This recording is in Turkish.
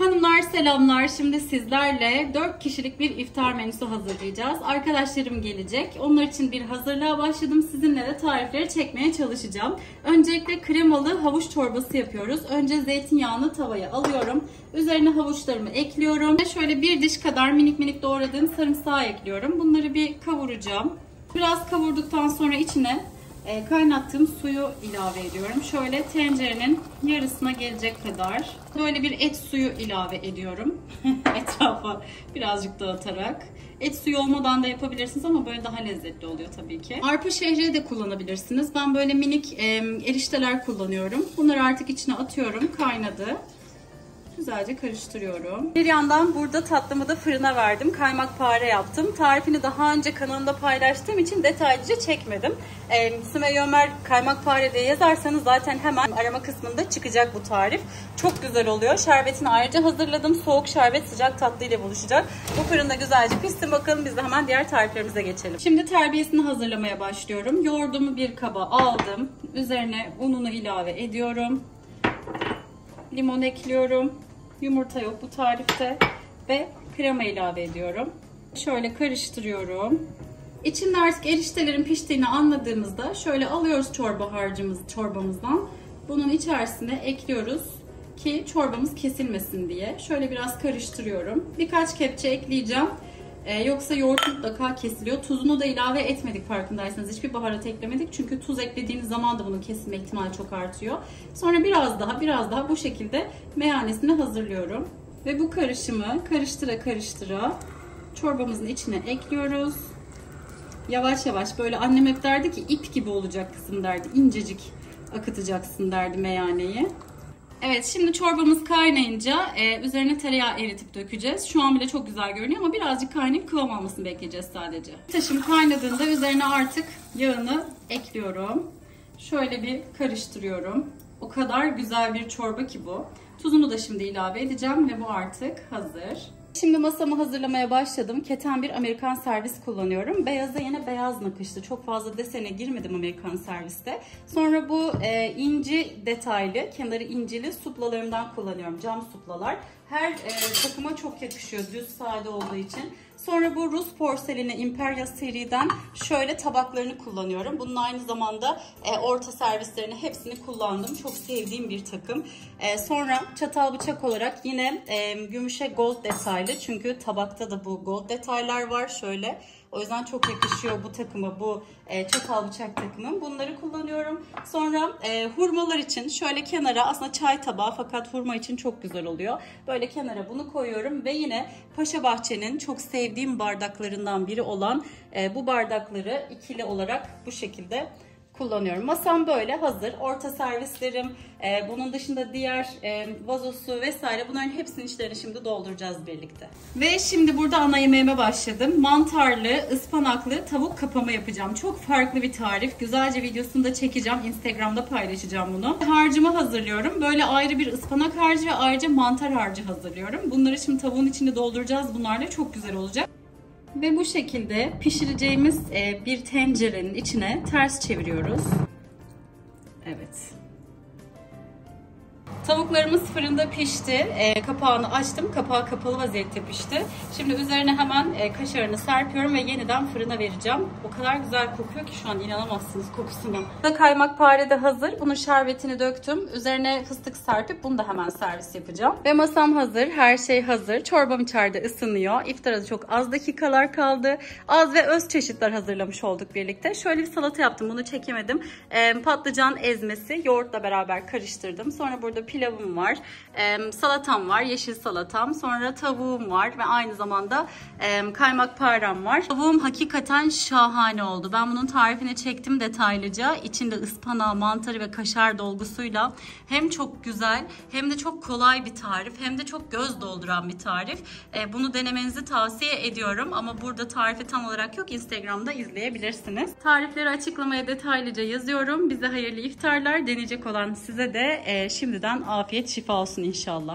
Hanımlar selamlar. Şimdi sizlerle 4 kişilik bir iftar menüsü hazırlayacağız. Arkadaşlarım gelecek. Onlar için bir hazırlığa başladım. Sizinle de tarifleri çekmeye çalışacağım. Öncelikle kremalı havuç çorbası yapıyoruz. Önce zeytinyağını tavaya alıyorum. Üzerine havuçlarımı ekliyorum. Ve şöyle bir diş kadar minik minik doğradığım sarımsağı ekliyorum. Bunları bir kavuracağım. Biraz kavurduktan sonra içine e, kaynattığım suyu ilave ediyorum. Şöyle tencerenin yarısına gelecek kadar böyle bir et suyu ilave ediyorum. Etrafa birazcık dağıtarak. Et suyu olmadan da yapabilirsiniz ama böyle daha lezzetli oluyor tabii ki. Arpa şehriye de kullanabilirsiniz. Ben böyle minik e, erişteler kullanıyorum. Bunları artık içine atıyorum. Kaynadı. Güzelce karıştırıyorum. Bir yandan burada tatlımı da fırına verdim. Kaymak pare yaptım. Tarifini daha önce kanalımda paylaştığım için detaylıca çekmedim. E, Sümeyye Ömer kaymak pare diye yazarsanız zaten hemen arama kısmında çıkacak bu tarif. Çok güzel oluyor. Şerbetini ayrıca hazırladım. Soğuk şerbet sıcak tatlı ile buluşacak. Bu fırında güzelce pişsin bakalım biz de hemen diğer tariflerimize geçelim. Şimdi terbiyesini hazırlamaya başlıyorum. Yoğurdumu bir kaba aldım. Üzerine ununu ilave ediyorum. Limon ekliyorum. Yumurta yok bu tarifte. Ve krema ilave ediyorum. Şöyle karıştırıyorum. İçinde artık eriştelerin piştiğini anladığımızda şöyle alıyoruz çorba harcımız çorbamızdan. Bunun içerisine ekliyoruz ki çorbamız kesilmesin diye. Şöyle biraz karıştırıyorum. Birkaç kepçe ekleyeceğim. Ee, yoksa yoğurt mutlaka kesiliyor. Tuzunu da ilave etmedik farkındaysanız. Hiçbir baharat eklemedik. Çünkü tuz eklediğiniz zaman da bunun kesilme ihtimali çok artıyor. Sonra biraz daha biraz daha bu şekilde meyanesini hazırlıyorum. Ve bu karışımı karıştıra karıştıra çorbamızın içine ekliyoruz. Yavaş yavaş böyle annem hep derdi ki ip gibi olacak kızım derdi. İncecik akıtacaksın derdi meyaneyi. Evet şimdi çorbamız kaynayınca e, üzerine tereyağı eritip dökeceğiz. Şu an bile çok güzel görünüyor ama birazcık kaynayıp kıvam almasını bekleyeceğiz sadece. Taşım kaynadığında üzerine artık yağını ekliyorum. Şöyle bir karıştırıyorum. O kadar güzel bir çorba ki bu. Tuzunu da şimdi ilave edeceğim ve bu artık hazır. Şimdi masamı hazırlamaya başladım. Keten bir Amerikan servis kullanıyorum. Beyazda yine beyaz nakışlı. Çok fazla desene girmedim Amerikan serviste. Sonra bu e, inci detaylı, kenarı incili suplalarımdan kullanıyorum. Cam suplalar. Her e, takıma çok yakışıyor düz sade olduğu için. Sonra bu Rus porselini Imperia seriden şöyle tabaklarını kullanıyorum. Bunun aynı zamanda e, orta servislerini hepsini kullandım. Çok sevdiğim bir takım. E, sonra çatal bıçak olarak yine e, gümüşe gold detaylı. Çünkü tabakta da bu gold detaylar var. Şöyle o yüzden çok yakışıyor bu takıma, bu e, çatal bıçak takımı. Bunları kullanıyorum. Sonra e, hurmalar için şöyle kenara aslında çay tabağı fakat hurma için çok güzel oluyor. Böyle kenara bunu koyuyorum ve yine Paşa Bahçe'nin çok sevdiğim bardaklarından biri olan e, bu bardakları ikili olarak bu şekilde kullanıyorum. Masam böyle hazır. Orta servislerim, e, bunun dışında diğer e, vazosu vesaire bunların hepsinin içlerini şimdi dolduracağız birlikte. Ve şimdi burada ana yemeğime başladım. Mantarlı, ıspanaklı tavuk kapama yapacağım. Çok farklı bir tarif. Güzelce videosunu da çekeceğim. Instagram'da paylaşacağım bunu. Harcımı hazırlıyorum. Böyle ayrı bir ıspanak harcı ve ayrıca mantar harcı hazırlıyorum. Bunları şimdi tavuğun içinde dolduracağız. Bunlar da çok güzel olacak. Ve bu şekilde pişireceğimiz e, bir tencerenin içine ters çeviriyoruz. Evet. Tavuklarımız fırında pişti. E, kapağını açtım. Kapağı kapalı vaziyette pişti. Şimdi üzerine hemen e, kaşarını serpiyorum ve yeniden fırına vereceğim. O kadar güzel kokuyor ki şu an inanamazsınız kokusuna. Burada kaymak pare de hazır. Bunun şerbetini döktüm. Üzerine fıstık serpip bunu da hemen servis yapacağım. Ve masam hazır. Her şey hazır. Çorbam içeride ısınıyor. İftara çok az dakikalar kaldı. Az ve öz çeşitler hazırlamış olduk birlikte. Şöyle bir salata yaptım. Bunu çekemedim. E, patlıcan ezmesi yoğurtla beraber karıştırdım. Sonra burada pilavım var. Salatam var. Yeşil salatam. Sonra tavuğum var. Ve aynı zamanda kaymak parem var. Tavuğum hakikaten şahane oldu. Ben bunun tarifini çektim detaylıca. İçinde ıspanağı, mantarı ve kaşar dolgusuyla hem çok güzel hem de çok kolay bir tarif. Hem de çok göz dolduran bir tarif. E, bunu denemenizi tavsiye ediyorum. Ama burada tarifi tam olarak yok. Instagram'da izleyebilirsiniz. Tarifleri açıklamaya detaylıca yazıyorum. Bize hayırlı iftarlar. Deneyecek olan size de e, şimdiden afiyet şifa olsun inşallah.